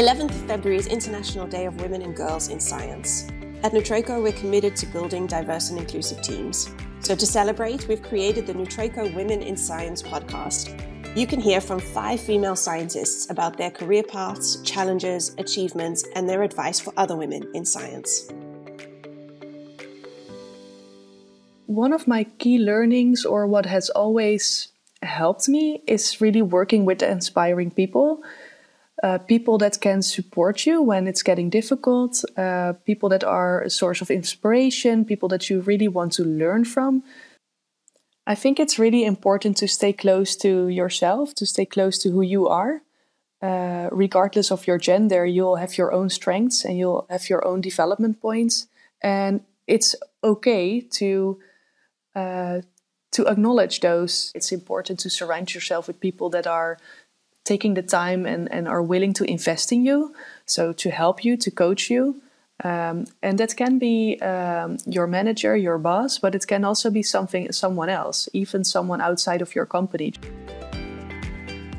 11th of February is International Day of Women and Girls in Science. At Nutreco, we're committed to building diverse and inclusive teams. So, to celebrate, we've created the Nutreco Women in Science podcast. You can hear from five female scientists about their career paths, challenges, achievements, and their advice for other women in science. One of my key learnings, or what has always helped me, is really working with inspiring people uh, people that can support you when it's getting difficult, uh, people that are a source of inspiration, people that you really want to learn from. I think it's really important to stay close to yourself, to stay close to who you are. Uh, regardless of your gender, you'll have your own strengths and you'll have your own development points. And it's okay to uh, to acknowledge those. It's important to surround yourself with people that are taking the time and, and are willing to invest in you, so to help you, to coach you. Um, and that can be um, your manager, your boss, but it can also be something someone else, even someone outside of your company.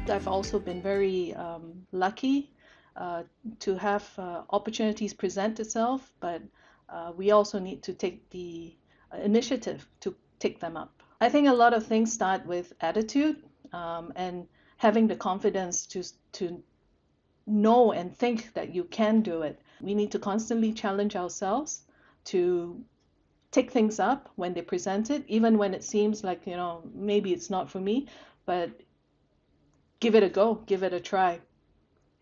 I've also been very um, lucky uh, to have uh, opportunities present itself, but uh, we also need to take the initiative to take them up. I think a lot of things start with attitude um, and having the confidence to to know and think that you can do it. We need to constantly challenge ourselves to take things up when they present it, even when it seems like, you know, maybe it's not for me, but give it a go, give it a try.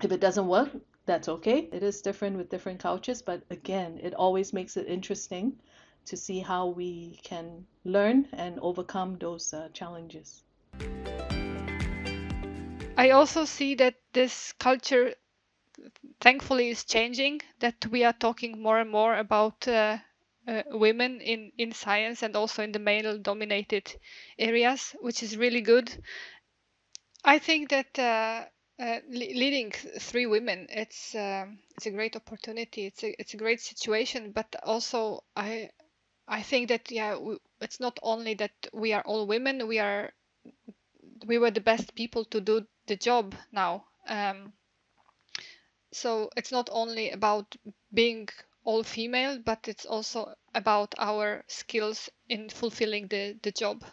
If it doesn't work, that's okay. It is different with different cultures, but again, it always makes it interesting to see how we can learn and overcome those uh, challenges. I also see that this culture, thankfully, is changing. That we are talking more and more about uh, uh, women in in science and also in the male-dominated areas, which is really good. I think that. Uh, uh, leading three women it's um, it's a great opportunity it's a it's a great situation but also i i think that yeah we, it's not only that we are all women we are we were the best people to do the job now. Um, so it's not only about being all female, but it's also about our skills in fulfilling the, the job.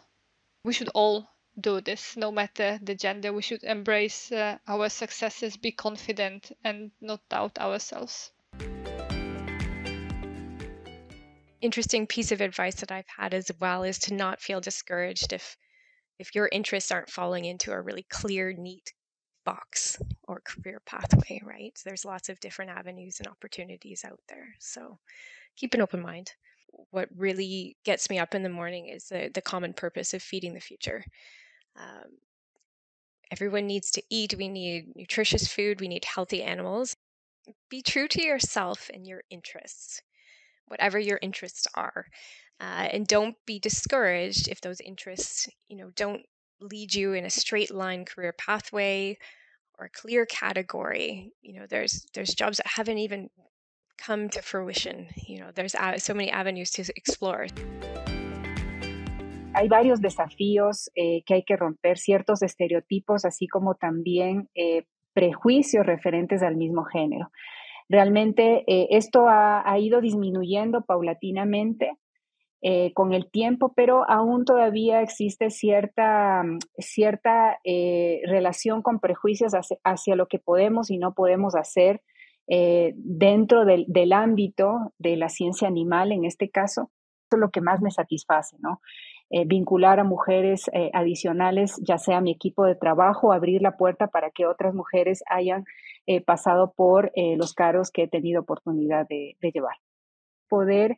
We should all do this, no matter the gender. We should embrace uh, our successes, be confident, and not doubt ourselves. Interesting piece of advice that I've had as well is to not feel discouraged if if your interests aren't falling into a really clear, neat box or career pathway, right? There's lots of different avenues and opportunities out there. So keep an open mind. What really gets me up in the morning is the, the common purpose of feeding the future. Um, everyone needs to eat. We need nutritious food. We need healthy animals. Be true to yourself and your interests, whatever your interests are. Uh, and don't be discouraged if those interests, you know, don't lead you in a straight line career pathway or a clear category. You know, there's there's jobs that haven't even come to fruition. You know, there's so many avenues to explore. Hay varios desafíos eh, que hay que romper, ciertos estereotipos, así como también eh, prejuicios referentes al mismo género. Realmente eh, esto ha, ido disminuyendo paulatinamente. Eh, con el tiempo, pero aún todavía existe cierta, cierta eh, relación con prejuicios hacia, lo que podemos y no podemos hacer eh, dentro del, del, ámbito de la ciencia animal, en este caso. Eso es lo que más me satisface, ¿no? vincular a mujeres adicionales, ya sea mi equipo de trabajo, abrir la puerta para que otras mujeres hayan pasado por los cargos que he tenido oportunidad de, de llevar. Poder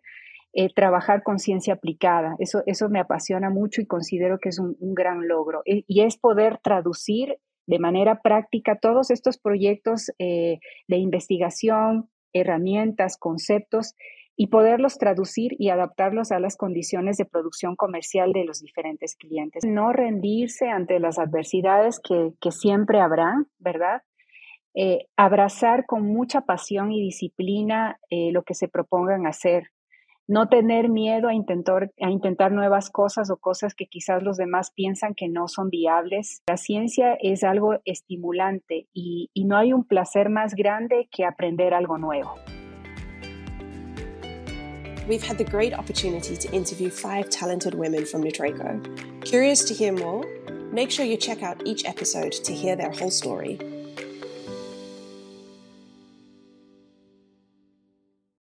eh, trabajar con ciencia aplicada. Eso, eso me apasiona mucho y considero que es un, gran logro. Y es poder traducir de manera práctica todos estos proyectos eh, de investigación, herramientas, conceptos y poderlos traducir y adaptarlos a las condiciones de producción comercial de los diferentes clientes. No rendirse ante las adversidades que, siempre habrá, ¿verdad? Eh, abrazar con mucha pasión y disciplina lo que se propongan hacer, no tener miedo a intentar, a intentar nuevas cosas o cosas que quizás los demás piensan que no son viables. La ciencia es algo estimulante y, y no hay un placer más grande que aprender algo nuevo. We've had the great opportunity to interview five talented women from Nutraco. Curious to hear more? Make sure you check out each episode to hear their whole story.